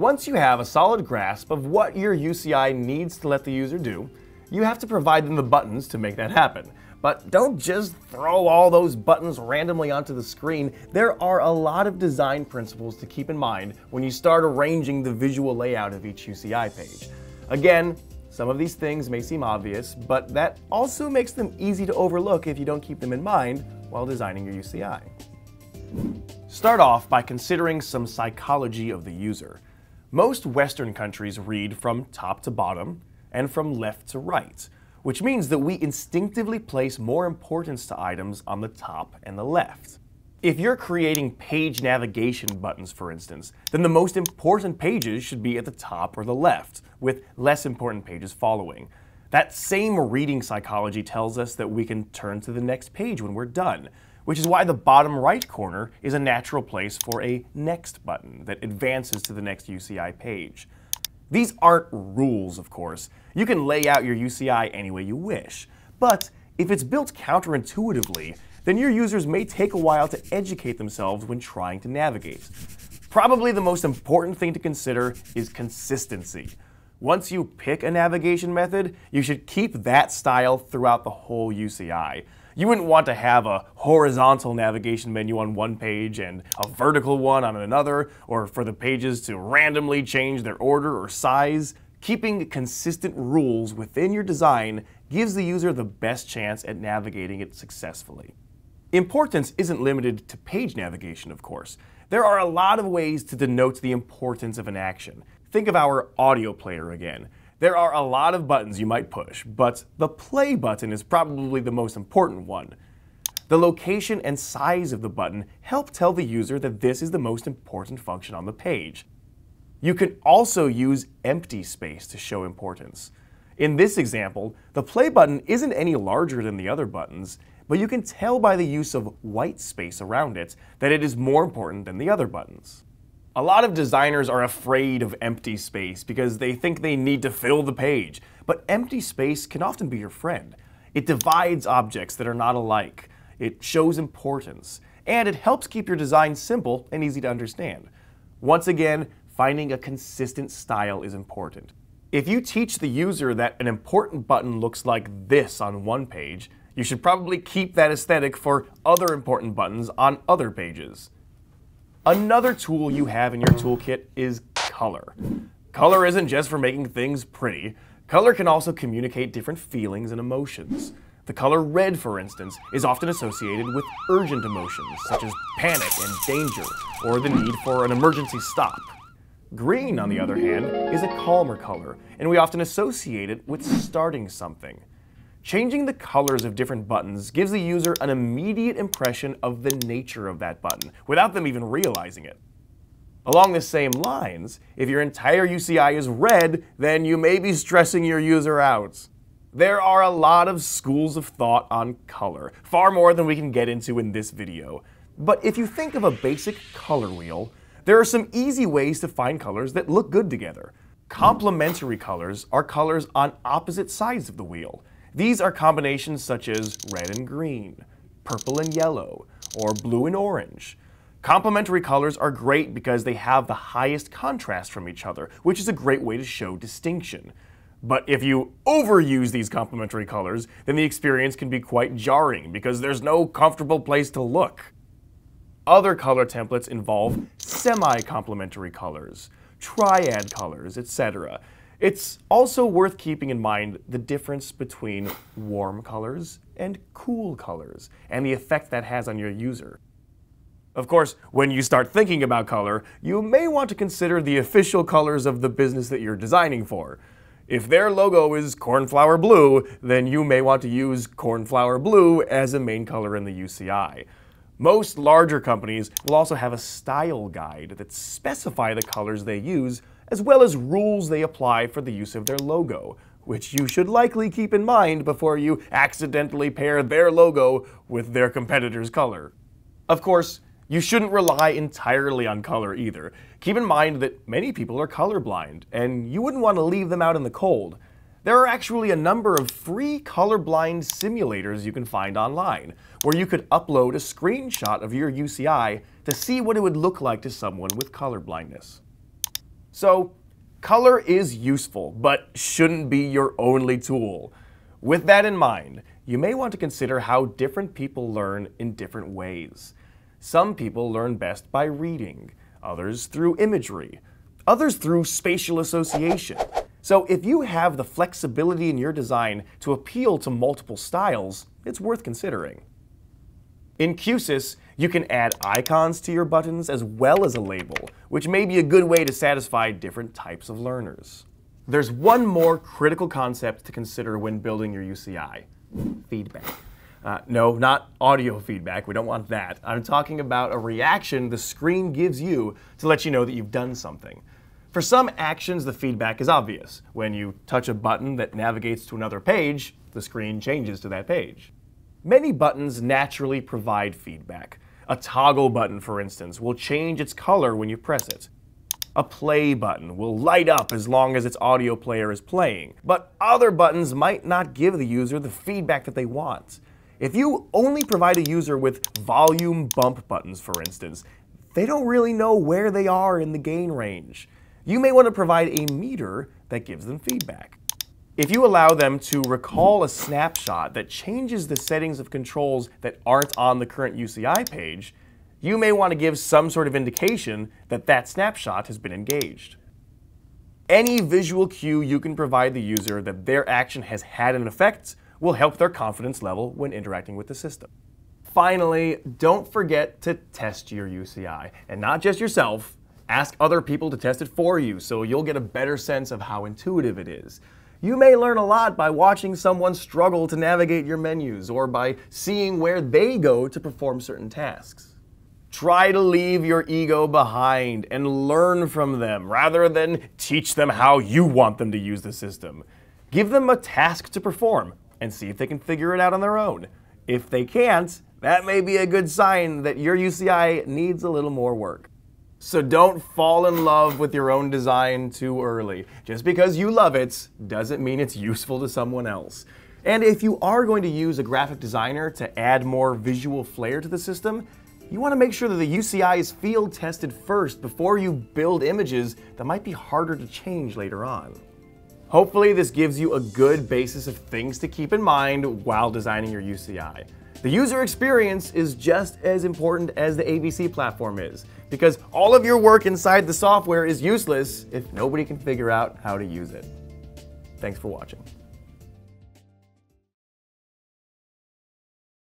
Once you have a solid grasp of what your UCI needs to let the user do, you have to provide them the buttons to make that happen. But don't just throw all those buttons randomly onto the screen. There are a lot of design principles to keep in mind when you start arranging the visual layout of each UCI page. Again, some of these things may seem obvious, but that also makes them easy to overlook if you don't keep them in mind while designing your UCI. Start off by considering some psychology of the user. Most Western countries read from top to bottom and from left to right, which means that we instinctively place more importance to items on the top and the left. If you're creating page navigation buttons, for instance, then the most important pages should be at the top or the left, with less important pages following. That same reading psychology tells us that we can turn to the next page when we're done, which is why the bottom right corner is a natural place for a next button that advances to the next UCI page. These aren't rules, of course. You can lay out your UCI any way you wish. But if it's built counterintuitively, then your users may take a while to educate themselves when trying to navigate. Probably the most important thing to consider is consistency. Once you pick a navigation method, you should keep that style throughout the whole UCI. You wouldn't want to have a horizontal navigation menu on one page and a vertical one on another, or for the pages to randomly change their order or size. Keeping consistent rules within your design gives the user the best chance at navigating it successfully. Importance isn't limited to page navigation, of course. There are a lot of ways to denote the importance of an action. Think of our audio player again. There are a lot of buttons you might push, but the play button is probably the most important one. The location and size of the button help tell the user that this is the most important function on the page. You can also use empty space to show importance. In this example, the play button isn't any larger than the other buttons, but you can tell by the use of white space around it that it is more important than the other buttons. A lot of designers are afraid of empty space because they think they need to fill the page, but empty space can often be your friend. It divides objects that are not alike, it shows importance, and it helps keep your design simple and easy to understand. Once again, finding a consistent style is important. If you teach the user that an important button looks like this on one page, you should probably keep that aesthetic for other important buttons on other pages. Another tool you have in your toolkit is color. Color isn't just for making things pretty. Color can also communicate different feelings and emotions. The color red, for instance, is often associated with urgent emotions, such as panic and danger, or the need for an emergency stop. Green, on the other hand, is a calmer color, and we often associate it with starting something. Changing the colors of different buttons gives the user an immediate impression of the nature of that button, without them even realizing it. Along the same lines, if your entire UCI is red, then you may be stressing your user out. There are a lot of schools of thought on color, far more than we can get into in this video. But if you think of a basic color wheel, there are some easy ways to find colors that look good together. Complementary colors are colors on opposite sides of the wheel. These are combinations such as red and green, purple and yellow, or blue and orange. Complementary colors are great because they have the highest contrast from each other, which is a great way to show distinction. But if you overuse these complementary colors, then the experience can be quite jarring because there's no comfortable place to look. Other color templates involve semi-complementary colors, triad colors, etc. It's also worth keeping in mind the difference between warm colors and cool colors, and the effect that has on your user. Of course, when you start thinking about color, you may want to consider the official colors of the business that you're designing for. If their logo is cornflower blue, then you may want to use cornflower blue as a main color in the UCI. Most larger companies will also have a style guide that specify the colors they use as well as rules they apply for the use of their logo, which you should likely keep in mind before you accidentally pair their logo with their competitor's color. Of course, you shouldn't rely entirely on color either. Keep in mind that many people are colorblind, and you wouldn't want to leave them out in the cold. There are actually a number of free colorblind simulators you can find online, where you could upload a screenshot of your UCI to see what it would look like to someone with color blindness. So, color is useful, but shouldn't be your only tool. With that in mind, you may want to consider how different people learn in different ways. Some people learn best by reading, others through imagery, others through spatial association. So if you have the flexibility in your design to appeal to multiple styles, it's worth considering. In Q-SYS, you can add icons to your buttons as well as a label, which may be a good way to satisfy different types of learners. There's one more critical concept to consider when building your UCI, feedback. Uh, no, not audio feedback, we don't want that. I'm talking about a reaction the screen gives you to let you know that you've done something. For some actions, the feedback is obvious. When you touch a button that navigates to another page, the screen changes to that page. Many buttons naturally provide feedback. A toggle button, for instance, will change its color when you press it. A play button will light up as long as its audio player is playing, but other buttons might not give the user the feedback that they want. If you only provide a user with volume bump buttons, for instance, they don't really know where they are in the gain range you may want to provide a meter that gives them feedback. If you allow them to recall a snapshot that changes the settings of controls that aren't on the current UCI page, you may want to give some sort of indication that that snapshot has been engaged. Any visual cue you can provide the user that their action has had an effect will help their confidence level when interacting with the system. Finally, don't forget to test your UCI, and not just yourself, Ask other people to test it for you so you'll get a better sense of how intuitive it is. You may learn a lot by watching someone struggle to navigate your menus or by seeing where they go to perform certain tasks. Try to leave your ego behind and learn from them rather than teach them how you want them to use the system. Give them a task to perform and see if they can figure it out on their own. If they can't, that may be a good sign that your UCI needs a little more work. So don't fall in love with your own design too early. Just because you love it doesn't mean it's useful to someone else. And if you are going to use a graphic designer to add more visual flair to the system, you want to make sure that the UCI is field tested first before you build images that might be harder to change later on. Hopefully this gives you a good basis of things to keep in mind while designing your UCI. The user experience is just as important as the ABC platform is, because all of your work inside the software is useless if nobody can figure out how to use it. Thanks for watching.